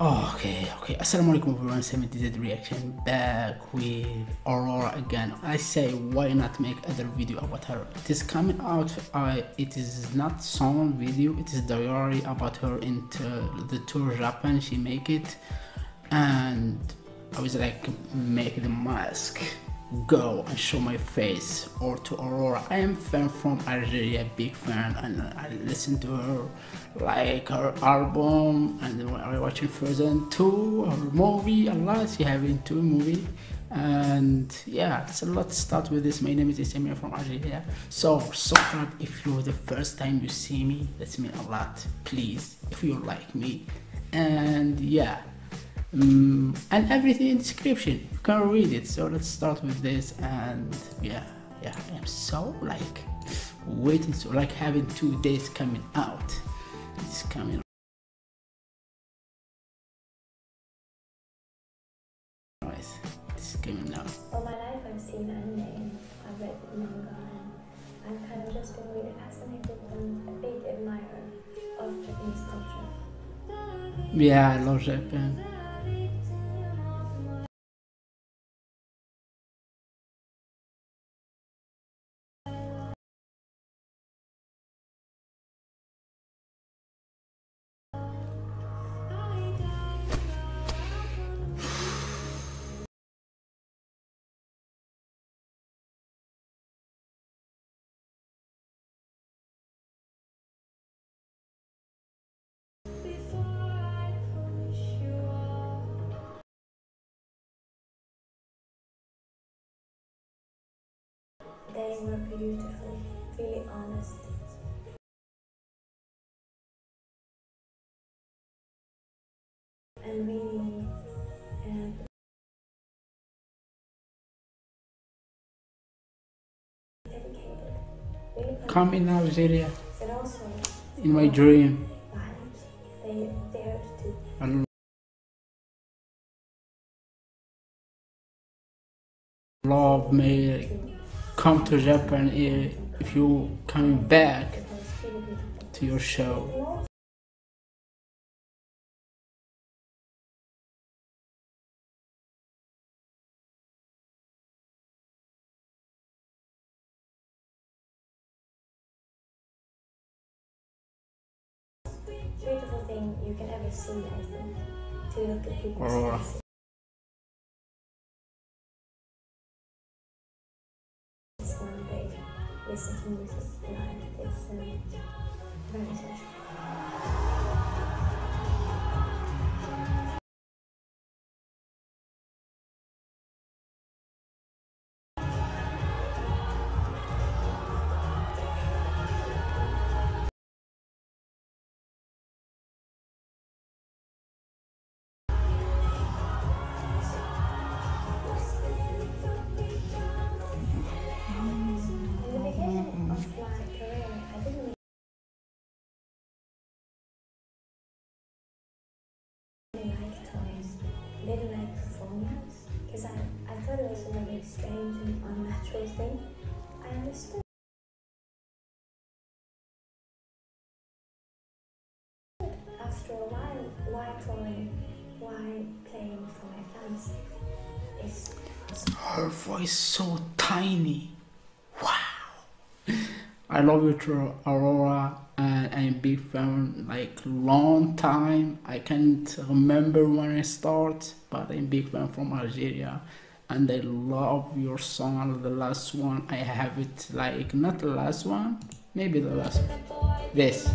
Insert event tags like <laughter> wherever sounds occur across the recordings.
Oh, okay, okay. Assalamu alaikum everyone. 70Z reaction back with Aurora again. I say why not make other video about her? It is coming out. I it is not song video. It is diary about her into the tour Japan. She make it, and I was like make the mask go and show my face or to Aurora. I am fan from Algeria, big fan, and I listen to her like her album and I watching Frozen 2, her movie a lot. She having two movie. And yeah, lot to start with this. My name is Isamir from Algeria. So subscribe if you're the first time you see me. That's mean a lot. Please, if you like me. And yeah, um, and everything in description. You can read it. So let's start with this and yeah yeah i am so like waiting so like having two days coming out. It's coming right it's coming out. All my life I've seen anime, I've read manga, and I've kind of just been really fascinated and a big admirer of Japanese culture. yeah i love japan They were beautiful, really honest. And really um, dedicated. Really come in algeria in my dream. They dared to I love me come to japan if you coming back It was really beautiful. to your show Beautiful thing you can ever see, I think, to look at people's faces. It's um, very special. Because I, I thought it was a really strange and unnatural thing. I understood. After a while, why toy, why playing for my fans is her voice so tiny wow i love you to aurora and i'm a big fan like long time. I can't remember when i start but i'm big fan from algeria. And i love your song the last one. I have it like not the last one maybe the last one. This.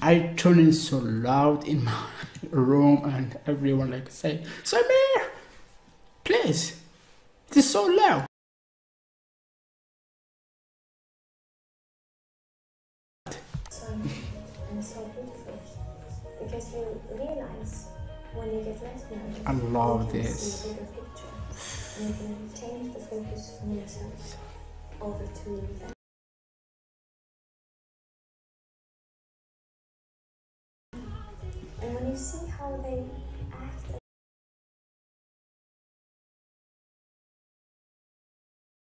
I turn it so loud in my <laughs> room and everyone like say, Samir, please, it is so loud. because you realize when you get less I love you this. See picture, and you can change the focus from yourself over to them. And when you see how they act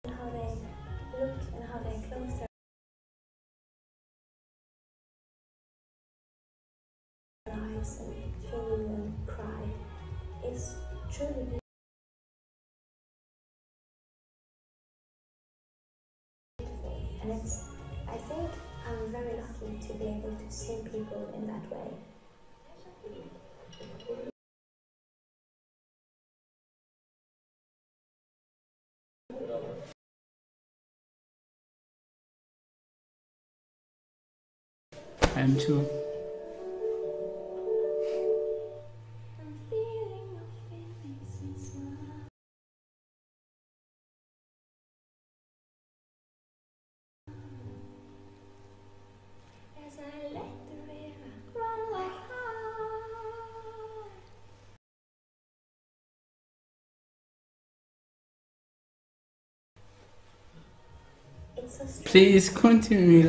and how they look and how they close their eyes and feel and cry, it's truly beautiful. And it's, I think I'm very lucky to be able to see people in that way. I am too. Please continue.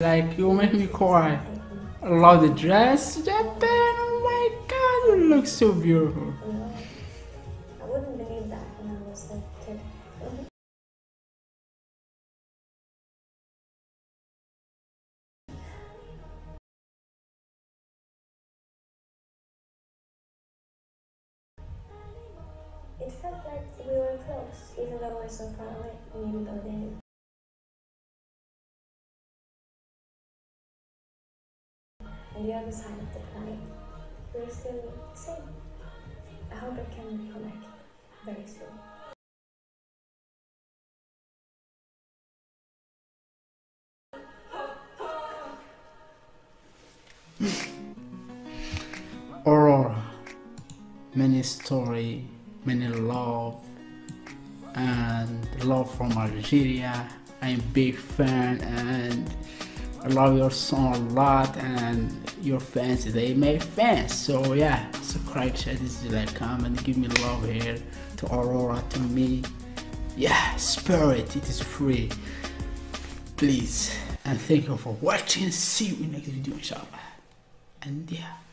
Like you make me cry. I love the dress, Japan. Oh my god, it looks so beautiful. I wouldn't believe that when I was kid. It felt like we were close, even though we're so far away, and even though they on the other side of the planet, we're still the same. I hope I can connect very soon. Aurora, many story, many love, and love from Algeria. I'm big fan and I love your song a lot and your fans they make fans. So yeah, subscribe, share this like comment, give me love here to Aurora to me. Yeah, spirit, it is free. Please and thank you for watching. See you in next video inshallah. And yeah.